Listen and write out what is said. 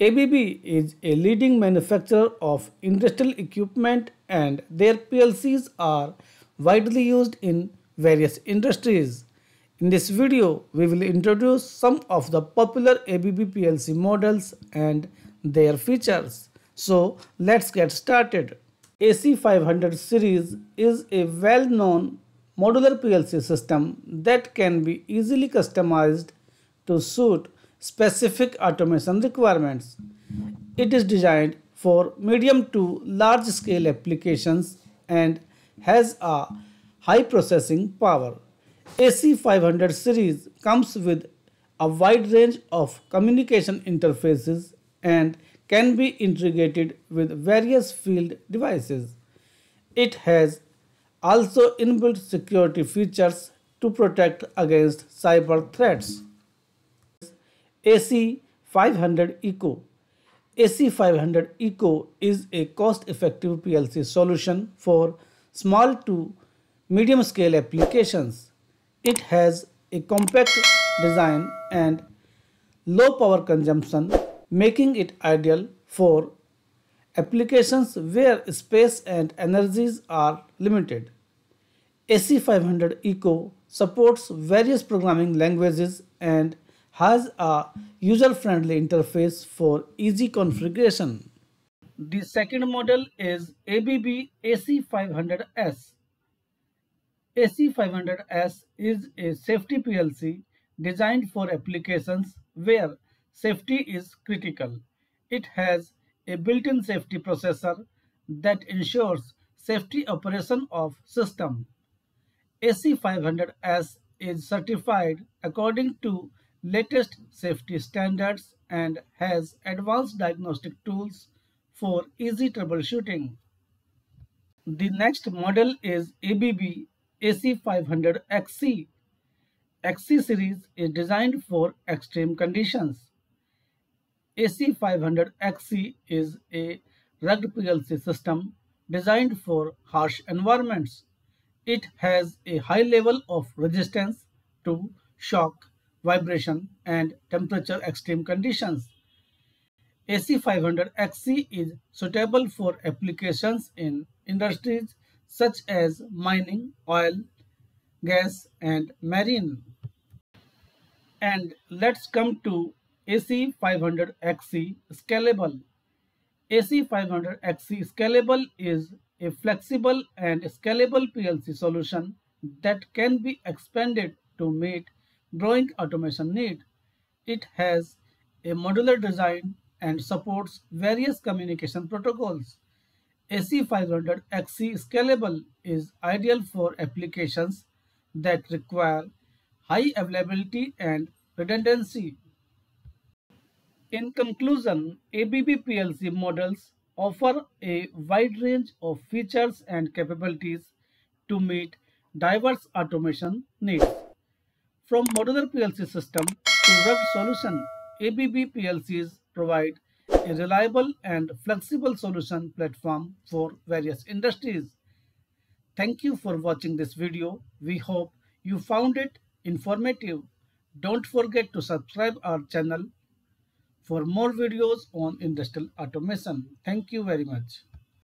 ABB is a leading manufacturer of industrial equipment and their PLCs are widely used in various industries. In this video, we will introduce some of the popular ABB PLC models and their features. So let's get started. AC500 series is a well-known modular PLC system that can be easily customized to suit specific automation requirements. It is designed for medium to large scale applications and has a high processing power. AC500 series comes with a wide range of communication interfaces and can be integrated with various field devices. It has also inbuilt security features to protect against cyber threats. AC500 Eco AC500 Eco is a cost-effective PLC solution for small to medium scale applications. It has a compact design and low power consumption making it ideal for applications where space and energies are limited. AC500 Eco supports various programming languages and has a user-friendly interface for easy configuration. The second model is ABB AC500S. AC500S is a safety PLC designed for applications where safety is critical. It has a built-in safety processor that ensures safety operation of system. AC500S is certified according to latest safety standards and has advanced diagnostic tools for easy troubleshooting. The next model is ABB AC500XC. XC series is designed for extreme conditions. AC500XC is a rugged PLC system designed for harsh environments. It has a high level of resistance to shock vibration, and temperature extreme conditions. AC500XC is suitable for applications in industries such as mining, oil, gas and marine. And let's come to AC500XC Scalable. AC500XC Scalable is a flexible and scalable PLC solution that can be expanded to meet growing automation need. It has a modular design and supports various communication protocols. AC500XC Scalable is ideal for applications that require high availability and redundancy. In conclusion, ABB PLC models offer a wide range of features and capabilities to meet diverse automation needs. From modular PLC system to web solution, ABB PLCs provide a reliable and flexible solution platform for various industries. Thank you for watching this video. We hope you found it informative. Don't forget to subscribe our channel for more videos on industrial automation. Thank you very much.